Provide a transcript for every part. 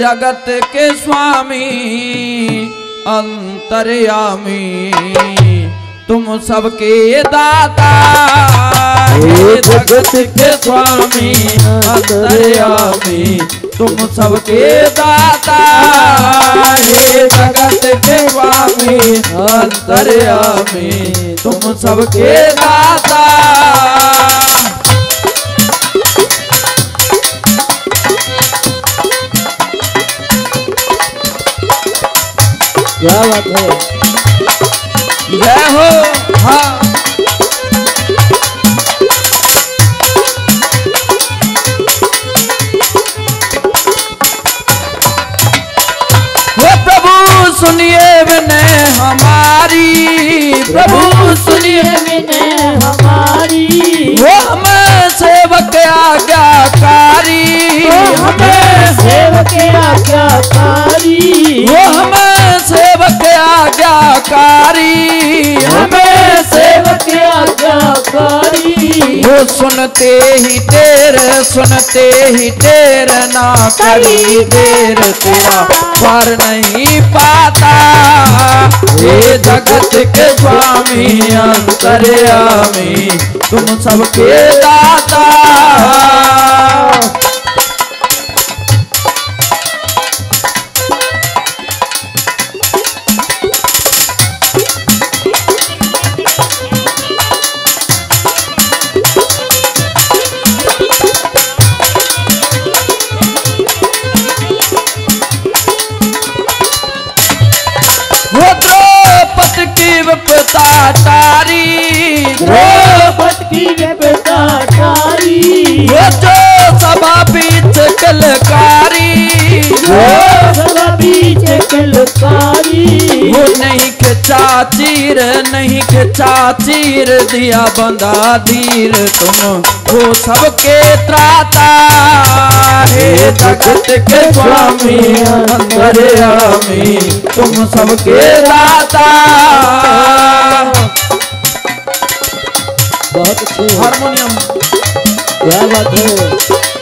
जगत के स्वामी अंतर्यामी। तुम सबके दाता हे जगत के स्वामी अंतर्यामी। तुम सबके दाता हे जगत के स्वामी अंतर्यामी। तुम सबके दाता। क्या बात है? जय हो हाँ। प्रभु सुनिए विनय हमारी। प्रभु सुनिए विनय हमारी। वो हम सेवक आज्ञाकारी। हमें सेवक आज्ञाकारी। सुनते ही तेर सुनते ही तेर ना कभी देर तेरा पर नहीं पाता। ये जगत के स्वामी, अंतर्यामी, तुम सबके दाता। कलकारी बीच कलकारी वो नहीं खिंचा चीर नहीं खिंचा चीर दिया बंदा धीर तुम वो सबके त्राता हे। जगत के स्वामी अंतर्यामी तुम सबके दाता। बहुत हारमोनियम क्या बात है?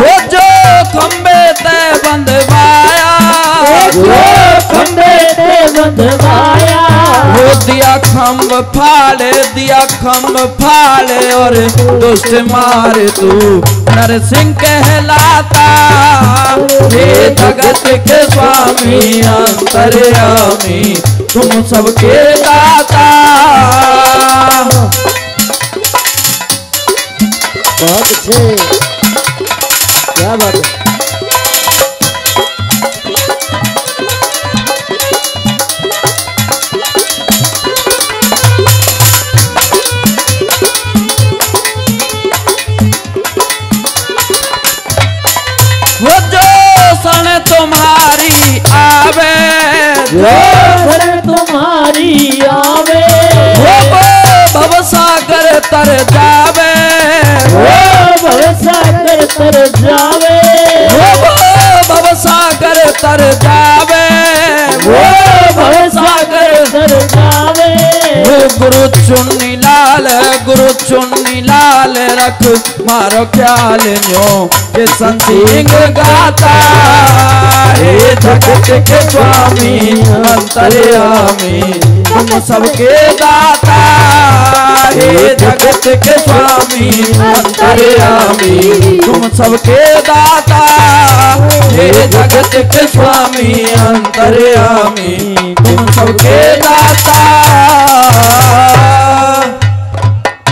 वो जो खम्बे तय बंधवाया। जो खंबे से बंधवाया। वो दिया खम्ब फाड़े दिया खम्ब फाड़े और दुष्ट मार तू नरसिंह कहलाता। हे जगत के स्वामी अंतर्यामी तुम सबके दाता। बहुत अच्छे। क्या बात है। वो जो सन तुम्हारी आवे जो तर जावे। वो भवसागर तर जावे। वो भवसागर तर जावे। वो गुरु चुन्नी लाल गुरु चुन्नी लाल रख मारो ख्याल न्यो। ये संसिंग गाता हे। जगत के स्वामी अंतर्यामी। तुम सबके दाता जगत के स्वामी अंतर्यामी तुम सबके दाता, हे जगत के स्वामी अंतर्यामी तुम सबके दाता